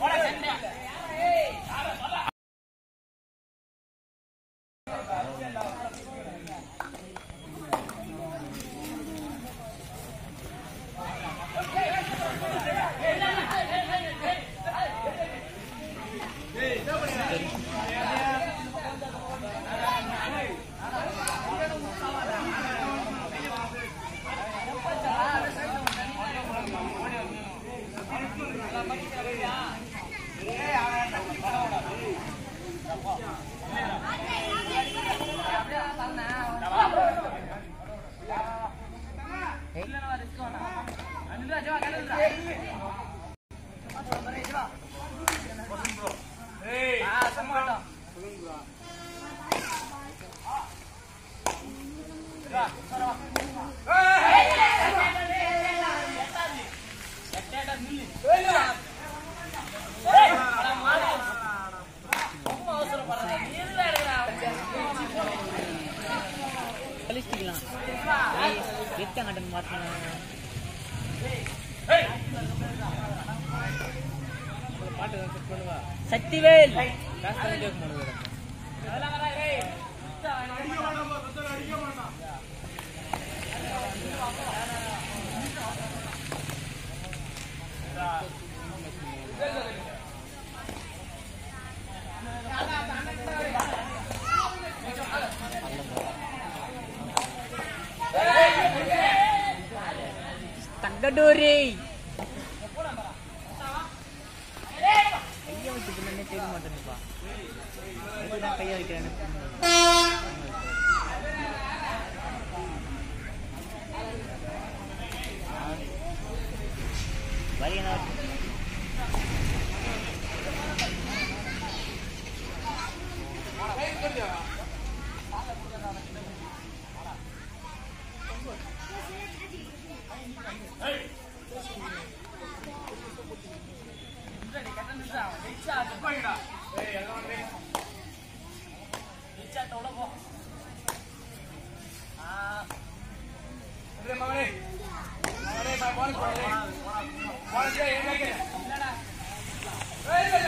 Ahora Kalistilan. Eh, kita ngadem matna. Sakthivel காசு தண்ணி கேட்க மாட்டேங்குது தங்கடூரி இது மட்டும்ப்பா கையை வைக்கிறேன்னு வரீங்கண்ணா Hey. மகனே மகனே பாய் போன போன போன ஏய் என்னங்க ஏய்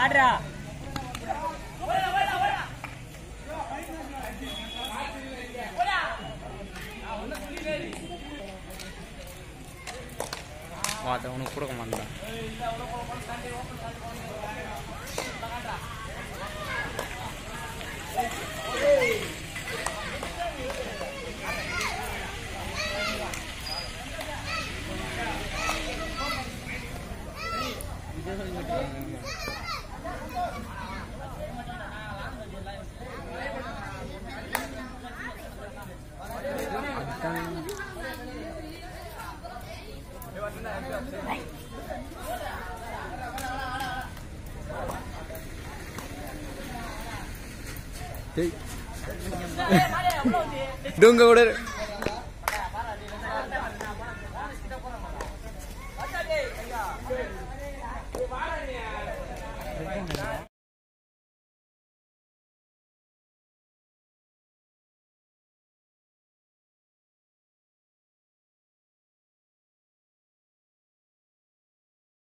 ஆடுறா. அதை உனக்கு கொடுக்க மாட்டேன் டேய் டூங்க விட